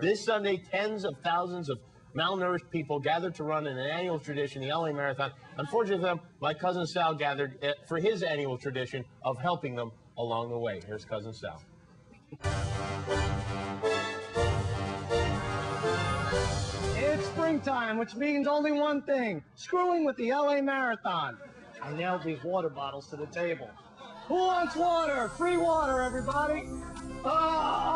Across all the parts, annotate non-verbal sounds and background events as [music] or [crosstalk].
This Sunday, tens of thousands of malnourished people gathered to run in an annual tradition, the LA Marathon. Unfortunately for them, my cousin Sal gathered for his annual tradition of helping them along the way. Here's cousin Sal. It's springtime, which means only one thing screwing with the LA Marathon. I nailed these water bottles to the table. Who wants water? Free water, everybody! Oh!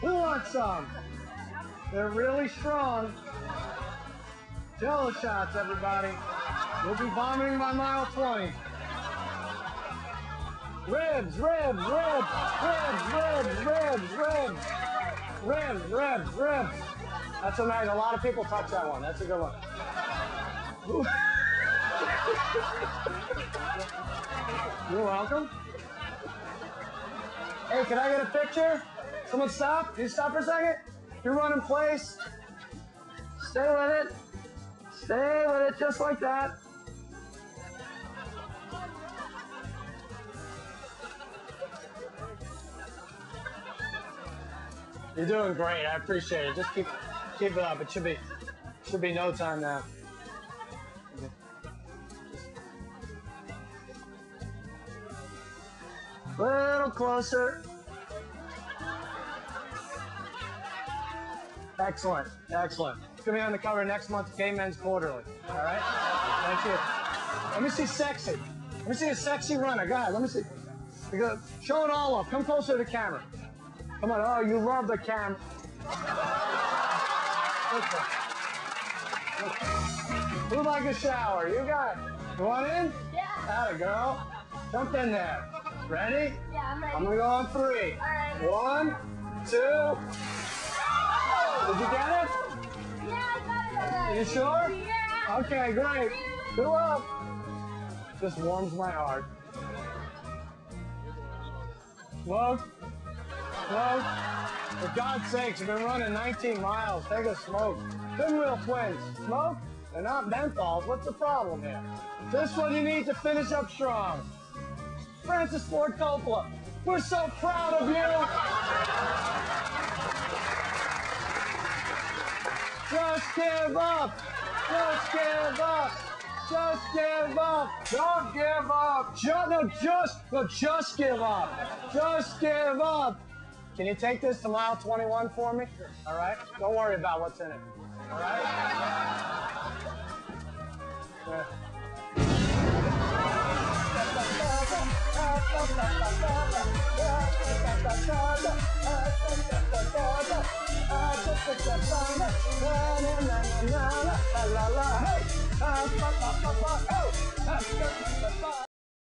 Who wants some? They're really strong. Jello shots, everybody. You'll be vomiting by mile 20. Ribs, ribs, ribs, ribs, ribs, ribs, ribs. Ribs, ribs, ribs. That's a nice. A lot of people touch that one. That's a good one. [laughs] You're welcome. Hey, can I get a picture? Someone stop. Can you stop for a second? You're running place. Stay with it. Stay with it just like that. You're doing great. I appreciate it. Just keep keep it up. It should be should be no time now. Little closer. Excellent. Excellent. It's gonna be on the cover next month's Gay Men's Quarterly. All right? Thank you. Let me see sexy. Let me see a sexy runner. Go ahead. Let me see. Go. Show it all off. Come closer to the camera. Come on. Oh, you love the camera. Who'd like a shower? You got it. You want in? Yeah. Atta girl. Jump in there. Ready? Yeah, I'm ready. I'm gonna go on three. All right. One, two. Did you get it? Yeah, I got it already. You sure? Yeah. Okay, great. Good luck. This warms my heart. Smoke. Smoke. For God's sakes, you've been running 19 miles. Take a smoke. Pinwheel twins. Smoke? They're not menthols. What's the problem here? This one you need to finish up strong. Francis Ford Coppola, we're so proud of you. Give up. Just give up. Just give up. Don't give up. Just, no, just, no, just give up. Just give up. Can you take this to mile 21 for me? All right? Don't worry about what's in it. All right? Yeah. Hey!